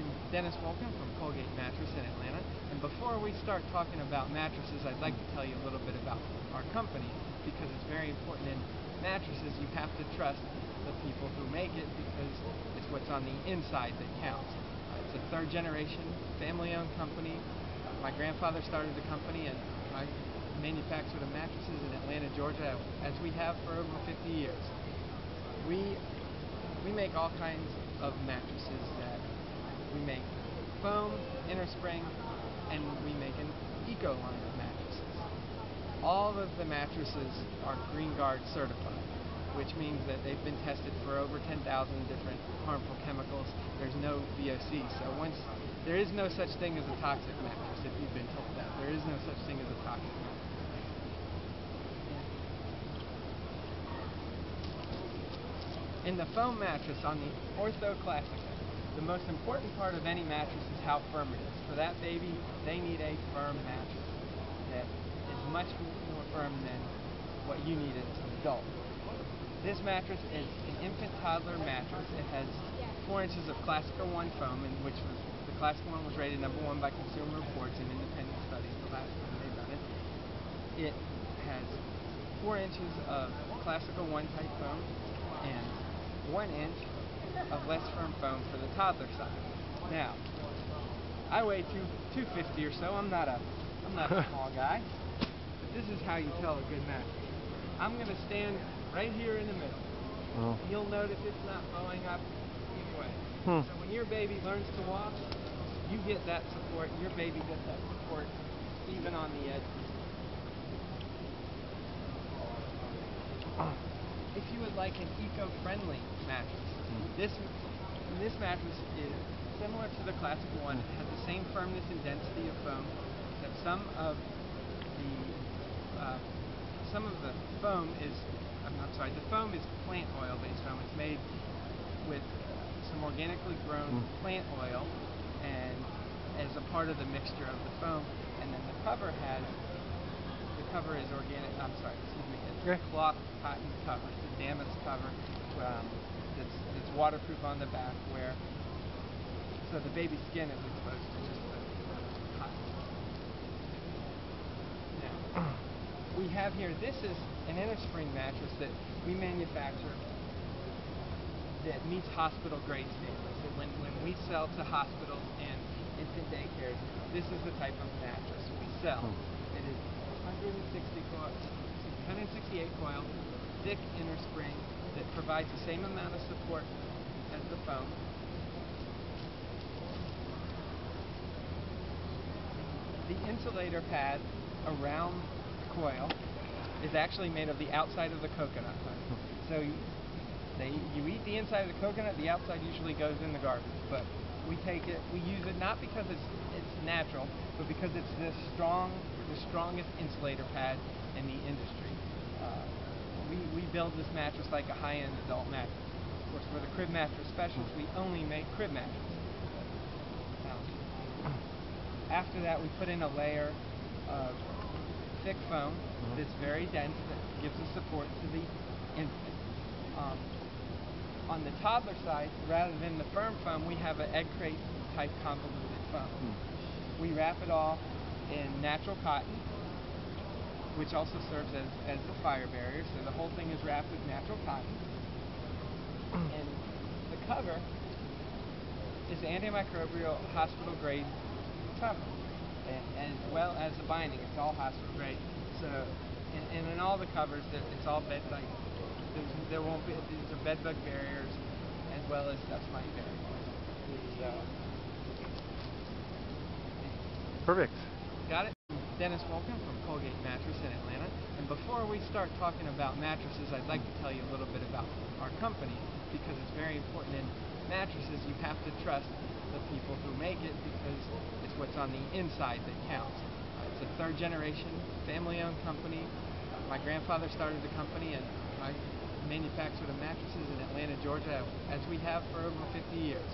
I'm Dennis Wolken from Colgate Mattress in Atlanta. And before we start talking about mattresses, I'd like to tell you a little bit about our company because it's very important in mattresses. You have to trust the people who make it because it's what's on the inside that counts. Uh, it's a third generation family owned company. Uh, my grandfather started the company and I the mattresses in Atlanta, Georgia, as we have for over 50 years. We we make all kinds of mattresses that we make foam, inner spring, and we make an eco line of mattresses. All of the mattresses are GREENGUARD certified, which means that they've been tested for over 10,000 different harmful chemicals. There's no VOC, so once there is no such thing as a toxic mattress. If you've been told that, there is no such thing as a toxic mattress. In the foam mattress on the Ortho Classica, the most important part of any mattress is how firm it is. For that baby, they need a firm mattress that is much more firm than what you need as an adult. This mattress is an infant toddler mattress. It has four inches of Classica 1 foam, in which was the Classica 1 was rated number one by Consumer Reports and independent studies the last time they've done it. It has four inches of Classica 1 type foam and one inch of less firm foam for the toddler size. Now, I weigh two 250 or so. I'm not a I'm not a small guy, but this is how you tell a good mattress. I'm gonna stand right here in the middle. Oh. You'll notice it's not bowing up either way. Hmm. So when your baby learns to walk, you get that support. And your baby gets that support even on the edge. If you would like an eco-friendly mattress, this this mattress is similar to the classic one. It has the same firmness and density of foam, except some of the uh, some of the foam is I'm, I'm sorry, the foam is plant oil based foam. It's made with some organically grown Mm. plant oil and as a part of the mixture of the foam and then the cover has the cover is organic I'm sorry, it's cloth cotton cover. It's a damask cover um, that's that's waterproof on the back where so the baby's skin is exposed to just the cotton. Now we have here, this is an inner spring mattress that we manufacture that meets hospital grade standards. So when, when we sell to hospitals and infant daycares, this is the type of mattress we sell. Hmm. It is 160 coil, 168 coil, thick innerspring that provides the same amount of support as the foam. The insulator pad around the coil is actually made of the outside of the coconut. So you, they, you eat the inside of the coconut, the outside usually goes in the garbage. But we take it, we use it not because it's it's natural, but because it's the strong, the strongest insulator pad in the industry. Uh, we we build this mattress like a high-end adult mattress. Of course, we're the crib mattress specialists. We only make crib mattresses. After that, we put in a layer of thick foam Mhm. that's very dense that gives us support to the infant. Um, on the toddler side, rather than the firm foam, we have an egg crate type convoluted foam. Hmm. We wrap it all in natural cotton, which also serves as, as the fire barrier. So the whole thing is wrapped with natural cotton. And the cover is antimicrobial hospital grade cover, as well as the binding. It's all hospital grade. So, and, and in all the covers, it's all bed bug. There won't be these are bed bug barriers as well as dust mite barriers. So, Perfect. Dennis Wolken from Colgate Mattress in Atlanta. And before we start talking about mattresses, I'd like to tell you a little bit about our company because it's very important in mattresses. You have to trust the people who make it because it's what's on the inside that counts. Uh, it's a third generation family owned company. Uh, my grandfather started the company and I manufacture the mattresses in Atlanta, Georgia, as we have for over 50 years.